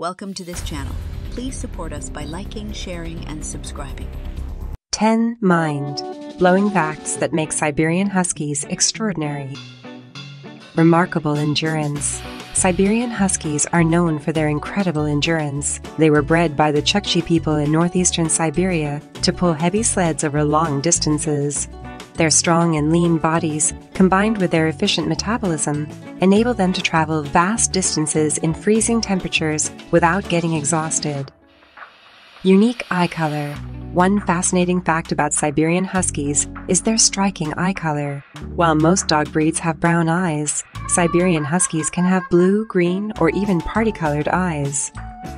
Welcome to this channel. Please support us by liking, sharing, and subscribing. 10 Mind Blowing Facts that make Siberian Huskies extraordinary. Remarkable endurance. Siberian Huskies are known for their incredible endurance. They were bred by the Chukchi people in northeastern Siberia to pull heavy sleds over long distances. Their strong and lean bodies, combined with their efficient metabolism, enable them to travel vast distances in freezing temperatures without getting exhausted. Unique eye color. One fascinating fact about Siberian Huskies is their striking eye color. While most dog breeds have brown eyes, Siberian Huskies can have blue, green, or even party colored eyes.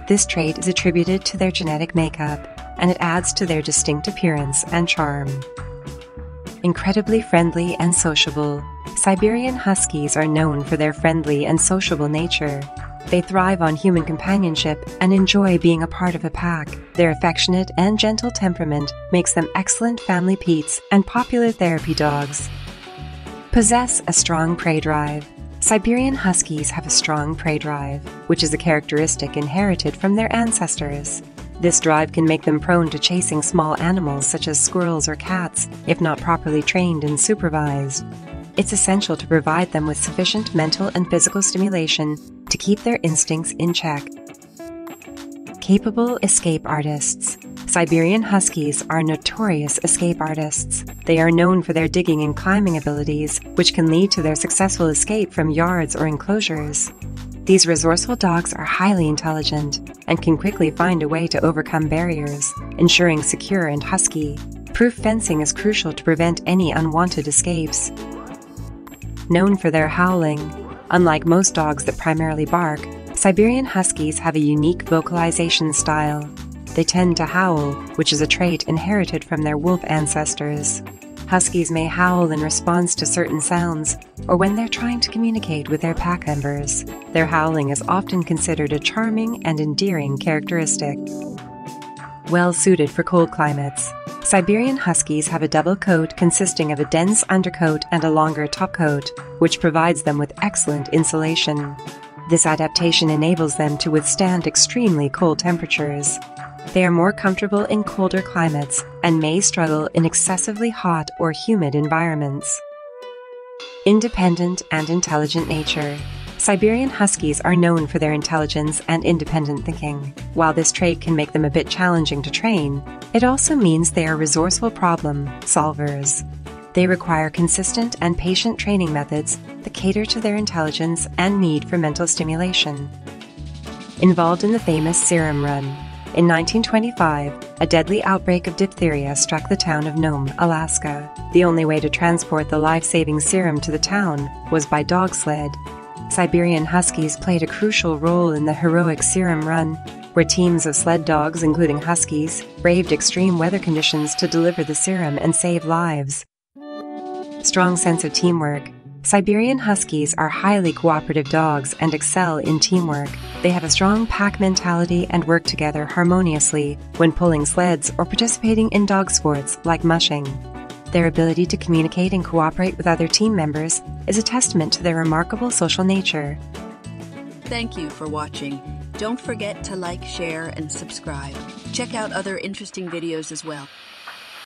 This trait is attributed to their genetic makeup, and it adds to their distinct appearance and charm. Incredibly friendly and sociable, Siberian Huskies are known for their friendly and sociable nature. They thrive on human companionship and enjoy being a part of a pack. Their affectionate and gentle temperament makes them excellent family pets and popular therapy dogs. Possess a strong prey drive. Siberian Huskies have a strong prey drive, which is a characteristic inherited from their ancestors. This drive can make them prone to chasing small animals such as squirrels or cats if not properly trained and supervised. It's essential to provide them with sufficient mental and physical stimulation to keep their instincts in check. Capable escape artists. Siberian Huskies are notorious escape artists. They are known for their digging and climbing abilities, which can lead to their successful escape from yards or enclosures. These resourceful dogs are highly intelligent and can quickly find a way to overcome barriers, ensuring secure and husky. Proof fencing is crucial to prevent any unwanted escapes. Known for their howling, unlike most dogs that primarily bark, Siberian Huskies have a unique vocalization style. They tend to howl, which is a trait inherited from their wolf ancestors. Huskies may howl in response to certain sounds or when they're trying to communicate with their pack members. Their howling is often considered a charming and endearing characteristic. Well suited for cold climates, Siberian Huskies have a double coat consisting of a dense undercoat and a longer topcoat, which provides them with excellent insulation. This adaptation enables them to withstand extremely cold temperatures. They are more comfortable in colder climates and may struggle in excessively hot or humid environments. Independent and intelligent nature. Siberian Huskies are known for their intelligence and independent thinking. While this trait can make them a bit challenging to train, it also means they are resourceful problem solvers. They require consistent and patient training methods that cater to their intelligence and need for mental stimulation. Involved in the famous Serum Run, in 1925, a deadly outbreak of diphtheria struck the town of Nome, Alaska. The only way to transport the life saving serum to the town was by dog sled. Siberian Huskies played a crucial role in the heroic serum run, where teams of sled dogs, including Huskies, braved extreme weather conditions to deliver the serum and save lives. Strong sense of teamwork. Siberian Huskies are highly cooperative dogs and excel in teamwork. They have a strong pack mentality and work together harmoniously when pulling sleds or participating in dog sports like mushing. Their ability to communicate and cooperate with other team members is a testament to their remarkable social nature. Thank you for watching. Don't forget to like, share, and subscribe. Check out other interesting videos as well.